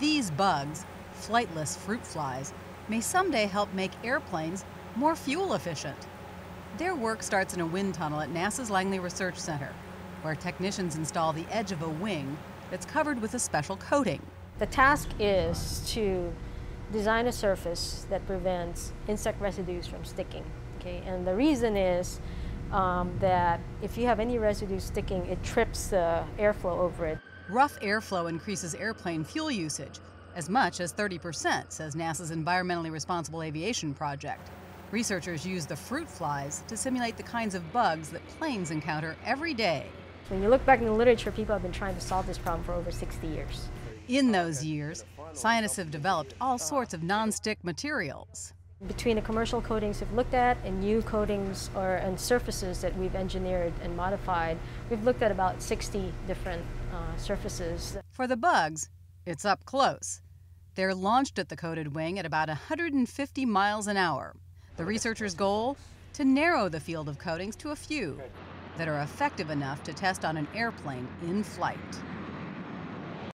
These bugs, flightless fruit flies, may someday help make airplanes more fuel efficient. Their work starts in a wind tunnel at NASA's Langley Research Center, where technicians install the edge of a wing that's covered with a special coating. The task is to design a surface that prevents insect residues from sticking. Okay, and the reason is um, that if you have any residue sticking, it trips the airflow over it. Rough airflow increases airplane fuel usage as much as 30%, says NASA's Environmentally Responsible Aviation Project. Researchers use the fruit flies to simulate the kinds of bugs that planes encounter every day. When you look back in the literature, people have been trying to solve this problem for over 60 years. In those years, scientists have developed all sorts of non-stick materials. Between the commercial coatings we've looked at and new coatings or and surfaces that we've engineered and modified, we've looked at about 60 different uh, surfaces. For the bugs, it's up close. They're launched at the coated wing at about 150 miles an hour. The researchers' goal? To narrow the field of coatings to a few that are effective enough to test on an airplane in flight.